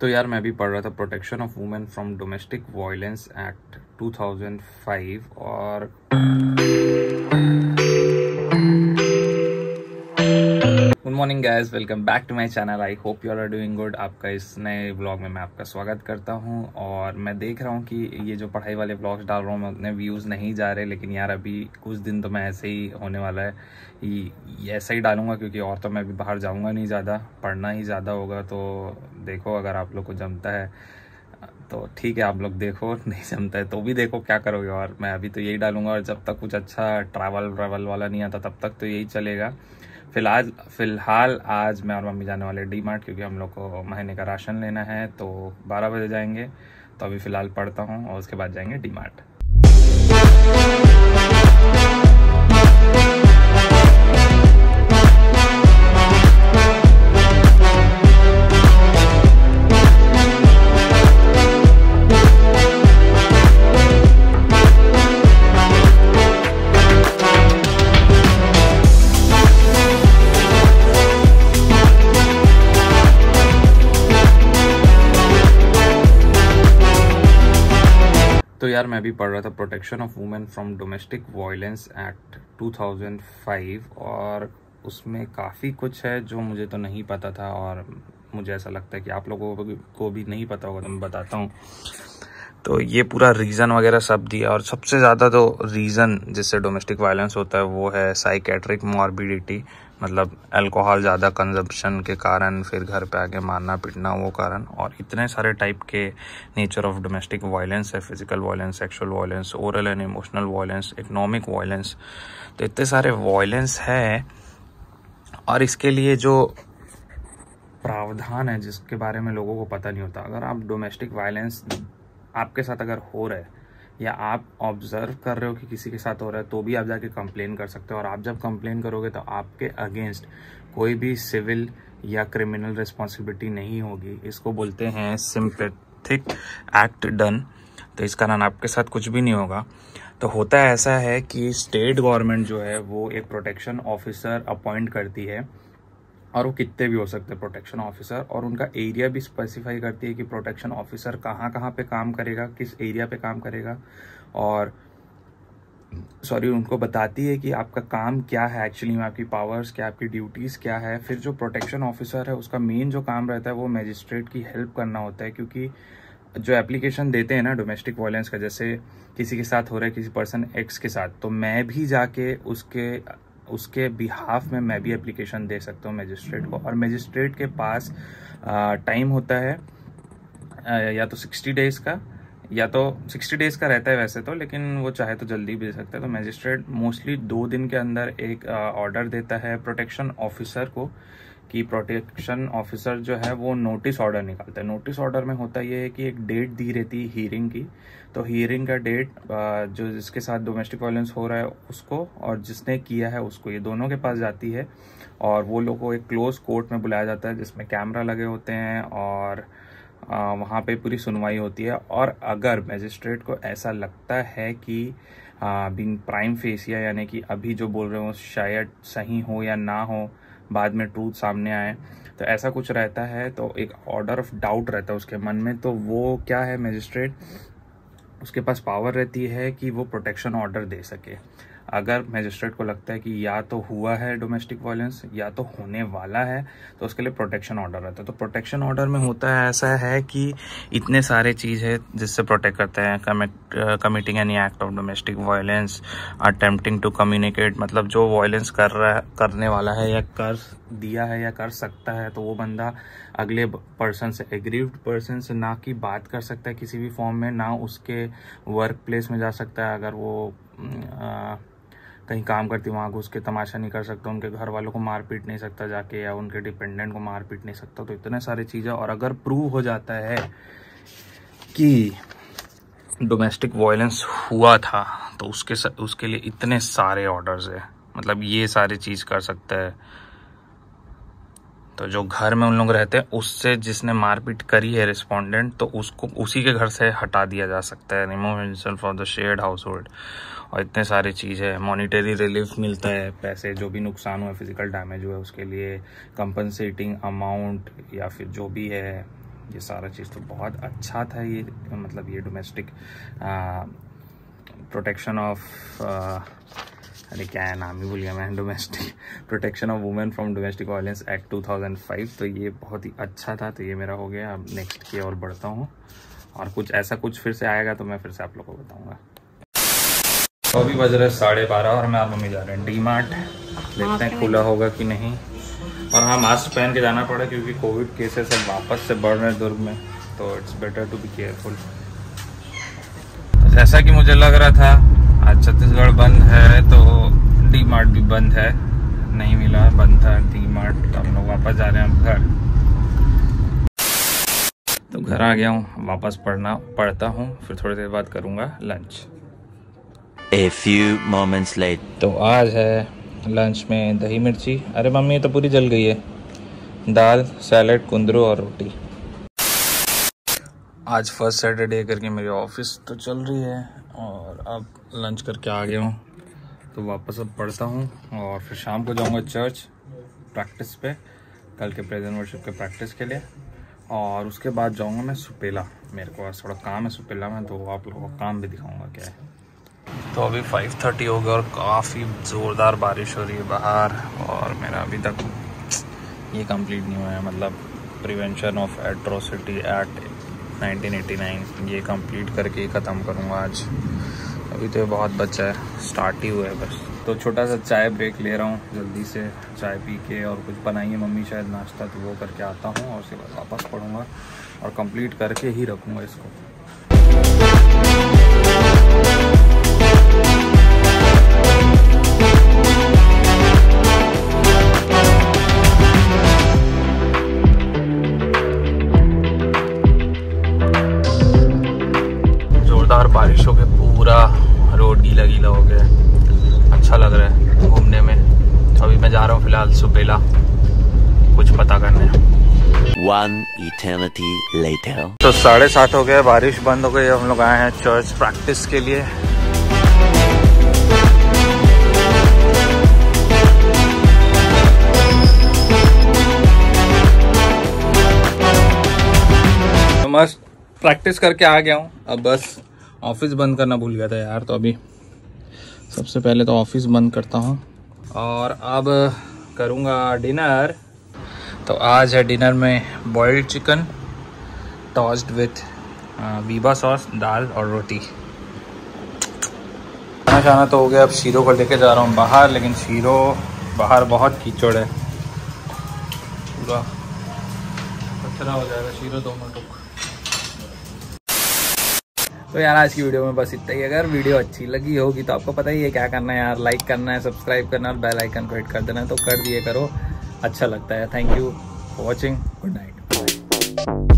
तो यार मैं भी पढ़ रहा था protection of women from domestic violence act 2005 और good morning guys welcome back to my channel I hope you are doing good आपका इस नए ब्लॉग में मैं आपका स्वागत करता हूँ और मैं देख रहा हूँ कि ये जो पढ़ाई वाले ब्लॉग्स डाल रहा हूँ उतने व्यूज़ नहीं जा रहे, लेकिन यार अभी कुछ दिन तो मैं ऐसे ही होने वाला है ये ऐसा ही डालूँगा क्योंकि और तो मैं अभी बाहर जाऊँगा नहीं ज़्यादा, पढ़ना ही ज़्यादा होगा। तो देखो, अगर आप लोग को जमता है तो ठीक है, आप लोग देखो, नहीं जमता है तो भी देखो क्या करोगे। और मैं अभी तो यही डालूँगा और जब तक कुछ अच्छा ट्रैवल ट्रैवल वाला नहीं आता, तब तक तो यही चलेगा। फ़िलहाल फ़िलहाल आज मैं और मम्मी जाने वाले डी मार्ट क्योंकि हम लोग को महीने का राशन लेना है तो 12 बजे जाएँगे। तो अभी फ़िलहाल पढ़ता हूँ और उसके बाद जाएँगे डी मार्ट यार मैं भी पढ़ रहा था protection of women from domestic violence act 2005 और उसमें काफ़ी कुछ है जो मुझे तो नहीं पता था, और मुझे ऐसा लगता है कि आप लोगों को भी नहीं पता होगा तो मैं बताता हूँ। तो ये पूरा रीज़न वगैरह सब दिया, और सबसे ज़्यादा तो रीज़न जिससे डोमेस्टिक वायलेंस होता है वो है साइकेट्रिक मॉर्बिडिटी मतलब अल्कोहल ज़्यादा कंजप्शन के कारण, फिर घर पे आके मारना, पीटना, वो कारण, और इतने सारे टाइप के नेचर ऑफ़ डोमेस्टिक वायलेंस है physical violence sexual violence oral and emotional violence economic violence तो इतने सारे वायलेंस है, और इसके लिए जो प्रावधान है, जिसके बारे में लोगों को पता नहीं होता, अगर आप डोमेस्टिक वायलेंस आपके साथ अगर हो रहा है या आप ऑब्ज़र्व कर रहे हो कि किसी के साथ हो रहा है तो भी आप जाके कंप्लेन कर सकते हो। और आप जब कंप्लेन करोगे तो आपके अगेंस्ट कोई भी सिविल या क्रिमिनल रिस्पॉन्सिबिलिटी नहीं होगी। इसको बोलते हैं सिंपैथिक एक्ट डन तो इस कारण आपके साथ कुछ भी नहीं होगा। तो होता ऐसा है कि स्टेट गवर्नमेंट जो है, वो एक प्रोटेक्शन ऑफिसर अपॉइंट करती है। और वो कितने भी हो सकते हैं प्रोटेक्शन ऑफिसर और उनका एरिया भी स्पेसिफाई करती है कि प्रोटेक्शन ऑफिसर कहाँ कहाँ पे काम करेगा, किस एरिया पे काम करेगा, और सॉरी उनको बताती है कि आपका काम क्या है एक्चुअली में आपकी पावर्स क्या आपकी ड्यूटीज़ क्या है। फिर जो प्रोटेक्शन ऑफिसर है, उसका मेन जो काम रहता है, वो मजिस्ट्रेट की हेल्प करना होता है, क्योंकि जो एप्लीकेशन देते हैं ना डोमेस्टिक वायलेंस का, जैसे किसी के साथ हो रहा है, किसी पर्सन एक्स के साथ तो मैं भी जाके उसके उसके बिहाफ में मैं भी एप्लीकेशन दे सकता हूँ मजिस्ट्रेट को। और मजिस्ट्रेट के पास टाइम होता है या तो सिक्सटी डेज़ का या तो सिक्सटी डेज़ का रहता है वैसे तो लेकिन वो चाहे तो जल्दी भी दे सकता है। तो मजिस्ट्रेट मोस्टली दो दिन के अंदर एक ऑर्डर देता है प्रोटेक्शन ऑफिसर को कि प्रोटेक्शन ऑफिसर जो है वो नोटिस ऑर्डर निकालता है। नोटिस ऑर्डर में होता ये है कि एक डेट दी रहती है हीयरिंग की। तो हीयरिंग का डेट जो जिसके साथ डोमेस्टिक वायलेंस हो रहा है उसको और जिसने किया है उसको, ये दोनों के पास जाती है। और वो लोग को एक क्लोज कोर्ट में बुलाया जाता है जिसमें कैमरा लगे होते हैं और वहाँ पे पूरी सुनवाई होती है। और अगर मजिस्ट्रेट को ऐसा लगता है कि बिंग प्राइम फेसिया यानी कि अभी जो बोल रहे हो, शायद सही हो या ना हो, बाद में ट्रूथ सामने आए तो ऐसा कुछ रहता है तो एक ऑर्डर ऑफ़ डाउट रहता है उसके मन में। तो वो क्या है मजिस्ट्रेट? उसके पास पावर रहती है कि वो प्रोटेक्शन ऑर्डर दे सके। अगर मजिस्ट्रेट को लगता है कि या तो हुआ है डोमेस्टिक वायलेंस या तो होने वाला है तो उसके लिए प्रोटेक्शन ऑर्डर रहता है। तो प्रोटेक्शन ऑर्डर में होता है ऐसा है कि इतने सारे चीज़ है जिससे प्रोटेक्ट करते हैं। Committing any act of domestic violence attempting to communicate मतलब जो वायलेंस कर रहा है करने वाला है या कर दिया है या कर सकता है तो वो बंदा अगले पर्सन से एग्रीव्ड पर्सन से ना कि बात कर सकता है किसी भी फॉर्म में ना उसके वर्क प्लेस में जा सकता है। अगर वो आ, कहीं काम करती वहाँ घुस के तमाशा नहीं कर सकता, उनके घर वालों को मार पीट नहीं सकता जाके या उनके डिपेंडेंट को मार पीट नहीं सकता। तो इतने सारी चीज़ें, और अगर प्रूव हो जाता है कि डोमेस्टिक वायलेंस हुआ था तो उसके उसके लिए इतने सारे ऑर्डर्स है। मतलब ये सारी चीज़ कर सकता है। तो जो घर में उन लोग रहते हैं, उससे जिसने मारपीट करी है रिस्पोंडेंट तो उसको, उसी के घर से हटा दिया जा सकता है। Remove himself from the shared household और इतने सारी चीज़ है। मॉनिटरी रिलीफ मिलता है, पैसे जो भी नुकसान हुआ फ़िज़िकल डैमेज हुआ, उसके लिए कंपनसेटिंग अमाउंट या फिर जो भी है, ये सारा चीज़ तो बहुत अच्छा था ये मतलब ये डोमेस्टिक प्रोटेक्शन ऑफ़ अरे क्या है, नाम ही भूल गया मैं domestic protection of women from domestic violence act 2005 तो ये बहुत ही अच्छा था तो ये मेरा हो गया। अब नेक्स्ट की ओर बढ़ता हूँ। और कुछ ऐसा कुछ फिर से आएगा तो मैं फिर से आप लोगों को बताऊँगा। तो अभी बज रहे साढ़े बारह, और मैं और मम्मी जा रहे हैं डी मार्ट देखते हैं, खुला होगा कि नहीं। और हाँ मास्क पहन के जाना पड़ा, क्योंकि कोविड केसेस अब वापस से बढ़ रहे हैं दुर्ग में तो it's better to be careful जैसा कि मुझे लग रहा था आज छत्तीसगढ़ बंद है तो डी मार्ट भी बंद है। नहीं मिला बंद था डी मार्ट तो हम लोग वापस जा रहे हैं घर। तो घर आ गया हूँ वापस पढ़ना पढ़ता हूँ फिर थोड़ी देर बाद करूँगा lunch A few moments later. तो आज है लंच में दही मिर्ची। अरे मम्मी ये तो पूरी जल गई है। दाल सैलेड कुंदरू और रोटी। आज फ़र्स्ट सैटरडे करके मेरी ऑफ़िस तो चल रही है। और अब लंच करके आ गया हूँ। तो वापस अब पढ़ता हूँ और फिर शाम को जाऊँगा चर्च प्रैक्टिस पे, कल के प्रेजेंट वर्शिप के प्रैक्टिस के लिए। और उसके बाद जाऊँगा मैं सुपेला। मेरे को आज थोड़ा काम है सुपेला में तो आप लोगों को काम भी दिखाऊँगा क्या है। तो अभी 5:30 हो गया और काफ़ी ज़ोरदार बारिश हो रही है बाहर और मेरा अभी तक ये कंप्लीट नहीं हुआ है। मतलब प्रिवेंशन ऑफ़ एट्रोसिटी एक्ट 1989 ये कंप्लीट करके ही ख़त्म करूँगा आज। अभी तो बहुत बच्चा है स्टार्ट ही हुआ है बस। तो छोटा सा चाय ब्रेक ले रहा हूँ, जल्दी से चाय पी के और कुछ बनाइए मम्मी, शायद नाश्ता तो वो करके आता हूँ और उसके बाद वापस पढ़ूँगा और कंप्लीट करके ही रखूँगा इसको। फ़िलहाल कुछ पता करने One eternity later. तो साढ़े सात हो गया बारिश बंद हो गई हम लोग आए हैं चर्च प्रैक्टिस के लिए। तो मस्त प्रैक्टिस करके आ गया हूँ। अब बस ऑफ़िस बंद करना भूल गया था यार तो अभी सबसे पहले तो ऑफ़िस बंद करता हूँ। और अब करूँगा डिनर। तो आज है डिनर में boiled chicken, tossed with Veeba sauce, दाल और रोटी। खाना खाना तो हो गया, अब शीरो को लेके जा रहा हूँ बाहर, लेकिन शीरो बाहर बहुत कीचड़ है। पूरा कचरा हो जाएगा, शीरो दो मिनट तो यार आज की वीडियो में बस इतना ही। अगर वीडियो अच्छी लगी होगी तो आपको पता ही है क्या करना है यार। लाइक करना है सब्सक्राइब करना है और बेल आइकन को हिट कर देना है। तो कर दिए करो। अच्छा लगता है। Thank you for watching good night